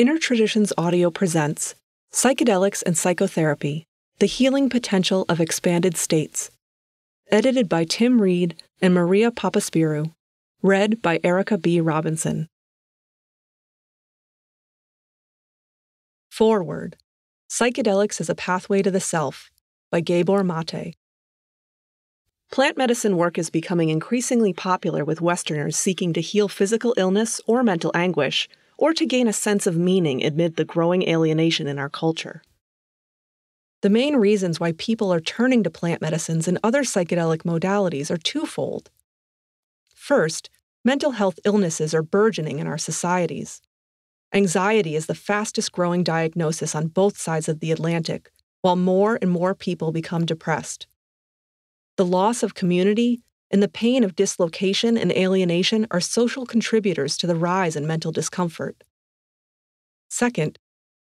Inner Traditions Audio presents Psychedelics and Psychotherapy The Healing Potential of Expanded States. Edited by Tim Read and Maria Papaspyrou. Read by Erica B. Robinson. Foreword Psychedelics as a Pathway to the Self by Gabor Maté. Plant medicine work is becoming increasingly popular with Westerners seeking to heal physical illness or mental anguish or to gain a sense of meaning amid the growing alienation in our culture. The main reasons why people are turning to plant medicines and other psychedelic modalities are twofold. First, mental health illnesses are burgeoning in our societies. Anxiety is the fastest growing diagnosis on both sides of the Atlantic, while more and more people become depressed. The loss of community, and the pain of dislocation and alienation are social contributors to the rise in mental discomfort. Second,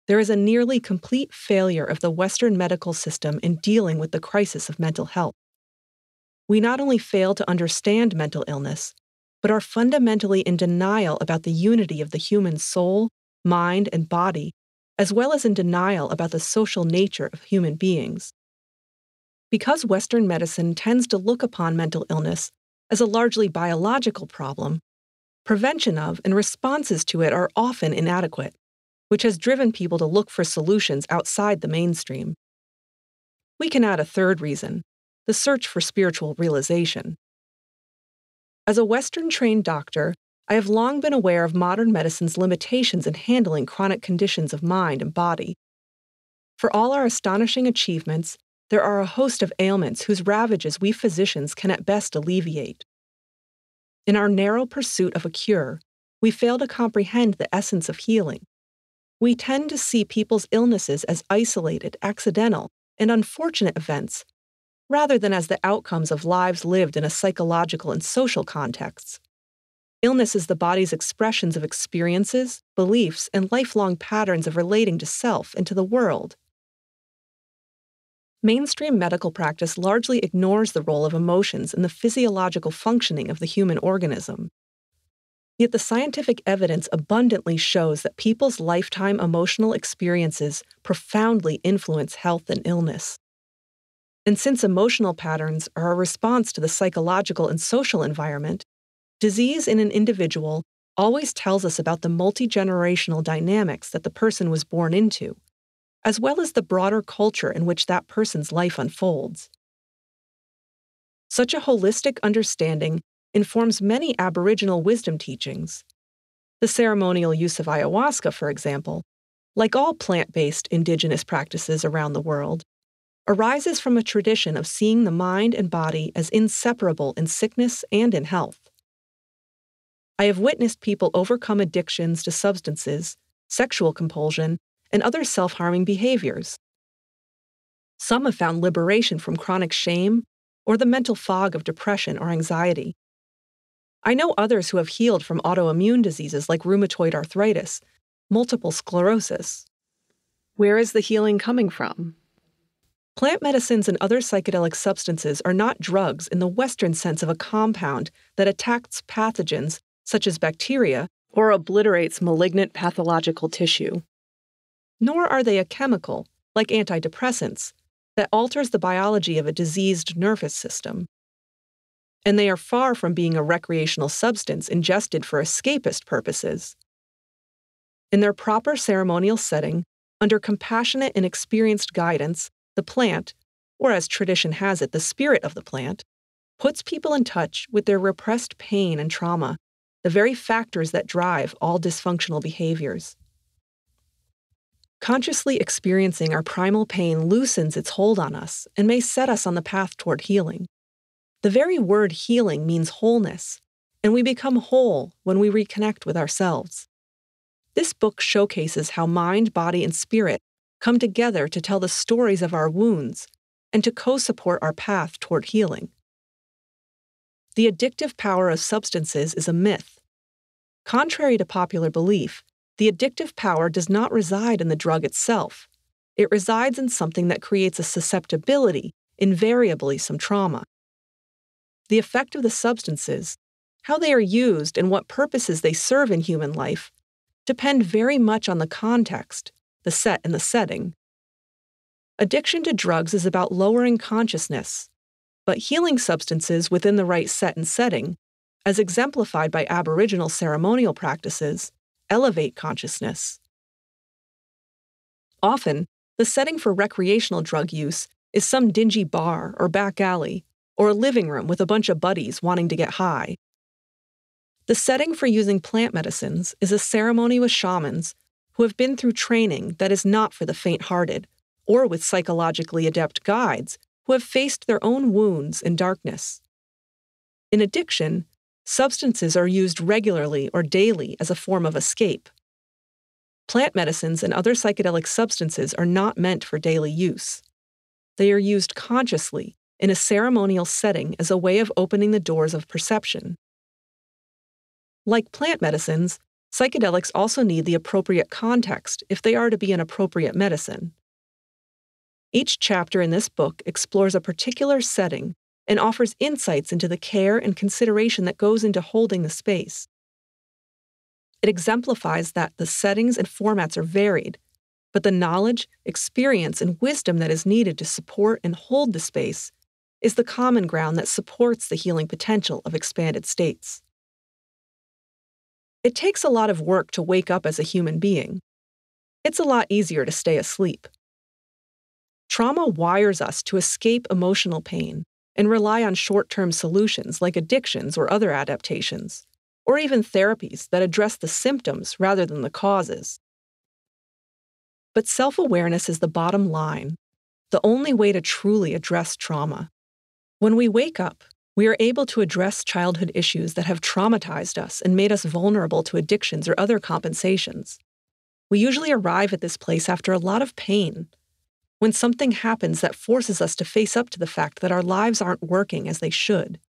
there is a nearly complete failure of the Western medical system in dealing with the crisis of mental health. We not only fail to understand mental illness, but are fundamentally in denial about the unity of the human soul, mind, and body, as well as in denial about the social nature of human beings. Because Western medicine tends to look upon mental illness as a largely biological problem, prevention of and responses to it are often inadequate, which has driven people to look for solutions outside the mainstream. We can add a third reason the search for spiritual realization. As a Western trained doctor, I have long been aware of modern medicine's limitations in handling chronic conditions of mind and body. For all our astonishing achievements, there are a host of ailments whose ravages we physicians can at best alleviate. In our narrow pursuit of a cure, we fail to comprehend the essence of healing. We tend to see people's illnesses as isolated, accidental, and unfortunate events, rather than as the outcomes of lives lived in a psychological and social context. Illness is the body's expressions of experiences, beliefs, and lifelong patterns of relating to self and to the world mainstream medical practice largely ignores the role of emotions in the physiological functioning of the human organism. Yet the scientific evidence abundantly shows that people's lifetime emotional experiences profoundly influence health and illness. And since emotional patterns are a response to the psychological and social environment, disease in an individual always tells us about the multi generational dynamics that the person was born into as well as the broader culture in which that person's life unfolds. Such a holistic understanding informs many Aboriginal wisdom teachings. The ceremonial use of ayahuasca, for example, like all plant based indigenous practices around the world, arises from a tradition of seeing the mind and body as inseparable in sickness and in health. I have witnessed people overcome addictions to substances, sexual compulsion, and other self harming behaviors. Some have found liberation from chronic shame or the mental fog of depression or anxiety. I know others who have healed from autoimmune diseases like rheumatoid arthritis, multiple sclerosis. Where is the healing coming from? Plant medicines and other psychedelic substances are not drugs in the Western sense of a compound that attacks pathogens such as bacteria or obliterates malignant pathological tissue nor are they a chemical, like antidepressants, that alters the biology of a diseased nervous system. And they are far from being a recreational substance ingested for escapist purposes. In their proper ceremonial setting, under compassionate and experienced guidance, the plant, or as tradition has it, the spirit of the plant, puts people in touch with their repressed pain and trauma, the very factors that drive all dysfunctional behaviors. Consciously experiencing our primal pain loosens its hold on us and may set us on the path toward healing. The very word healing means wholeness, and we become whole when we reconnect with ourselves. This book showcases how mind, body, and spirit come together to tell the stories of our wounds and to co support our path toward healing. The addictive power of substances is a myth. Contrary to popular belief, the addictive power does not reside in the drug itself. It resides in something that creates a susceptibility, invariably some trauma. The effect of the substances, how they are used, and what purposes they serve in human life, depend very much on the context, the set and the setting. Addiction to drugs is about lowering consciousness, but healing substances within the right set and setting, as exemplified by Aboriginal ceremonial practices, elevate consciousness. Often, the setting for recreational drug use is some dingy bar or back alley, or a living room with a bunch of buddies wanting to get high. The setting for using plant medicines is a ceremony with shamans who have been through training that is not for the faint hearted, or with psychologically adept guides who have faced their own wounds in darkness. In addiction, substances are used regularly or daily as a form of escape. Plant medicines and other psychedelic substances are not meant for daily use. They are used consciously in a ceremonial setting as a way of opening the doors of perception. Like plant medicines, psychedelics also need the appropriate context if they are to be an appropriate medicine. Each chapter in this book explores a particular setting and offers insights into the care and consideration that goes into holding the space. It exemplifies that the settings and formats are varied, but the knowledge, experience, and wisdom that is needed to support and hold the space is the common ground that supports the healing potential of expanded states. It takes a lot of work to wake up as a human being. It's a lot easier to stay asleep. Trauma wires us to escape emotional pain and rely on short term solutions like addictions or other adaptations, or even therapies that address the symptoms rather than the causes. But self awareness is the bottom line, the only way to truly address trauma. When we wake up, we are able to address childhood issues that have traumatized us and made us vulnerable to addictions or other compensations. We usually arrive at this place after a lot of pain, when something happens that forces us to face up to the fact that our lives aren't working as they should.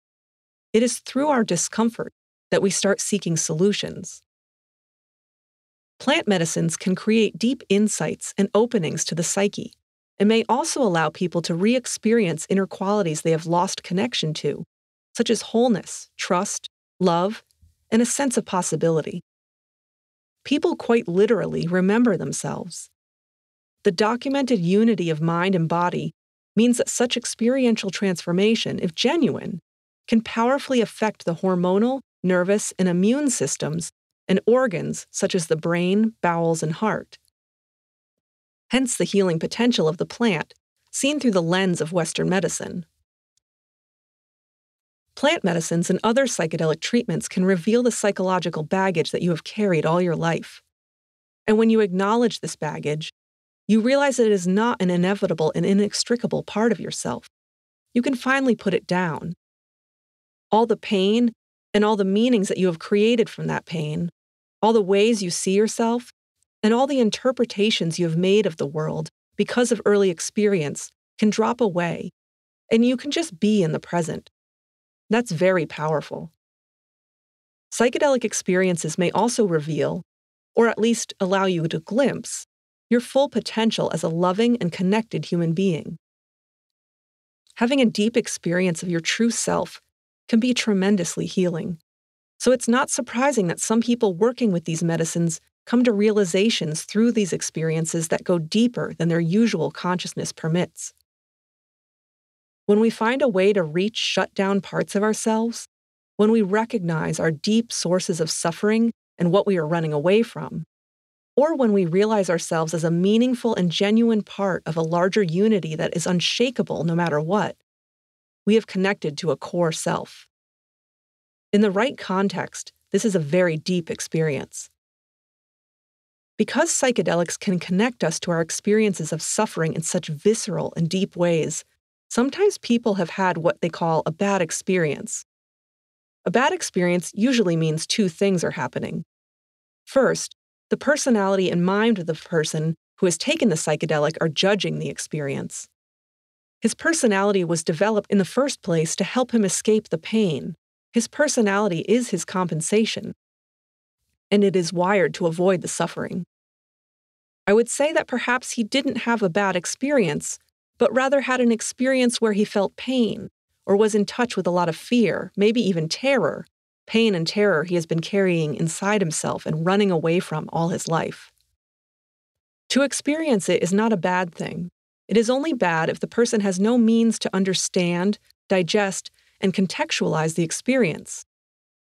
It is through our discomfort that we start seeking solutions. Plant medicines can create deep insights and openings to the psyche, and may also allow people to re experience inner qualities they have lost connection to, such as wholeness, trust, love, and a sense of possibility. People quite literally remember themselves. The documented unity of mind and body means that such experiential transformation, if genuine, can powerfully affect the hormonal, nervous, and immune systems and organs such as the brain, bowels, and heart. Hence the healing potential of the plant, seen through the lens of Western medicine. Plant medicines and other psychedelic treatments can reveal the psychological baggage that you have carried all your life. And when you acknowledge this baggage, you realize that it is not an inevitable and inextricable part of yourself. You can finally put it down. All the pain and all the meanings that you have created from that pain, all the ways you see yourself, and all the interpretations you have made of the world because of early experience can drop away, and you can just be in the present. That's very powerful. Psychedelic experiences may also reveal, or at least allow you to glimpse, your full potential as a loving and connected human being. Having a deep experience of your true self can be tremendously healing. So it's not surprising that some people working with these medicines come to realizations through these experiences that go deeper than their usual consciousness permits. When we find a way to reach shut down parts of ourselves, when we recognize our deep sources of suffering and what we are running away from, or when we realize ourselves as a meaningful and genuine part of a larger unity that is unshakable no matter what, we have connected to a core self. In the right context, this is a very deep experience. Because psychedelics can connect us to our experiences of suffering in such visceral and deep ways, sometimes people have had what they call a bad experience. A bad experience usually means two things are happening. First, the personality and mind of the person who has taken the psychedelic are judging the experience. His personality was developed in the first place to help him escape the pain. His personality is his compensation, and it is wired to avoid the suffering. I would say that perhaps he didn't have a bad experience, but rather had an experience where he felt pain or was in touch with a lot of fear, maybe even terror, pain and terror he has been carrying inside himself and running away from all his life. To experience it is not a bad thing. It is only bad if the person has no means to understand, digest, and contextualize the experience.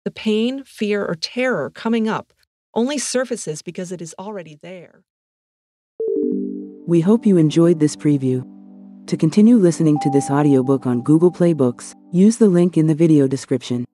The pain, fear, or terror coming up only surfaces because it is already there. We hope you enjoyed this preview. To continue listening to this audiobook on Google Play Books, use the link in the video description.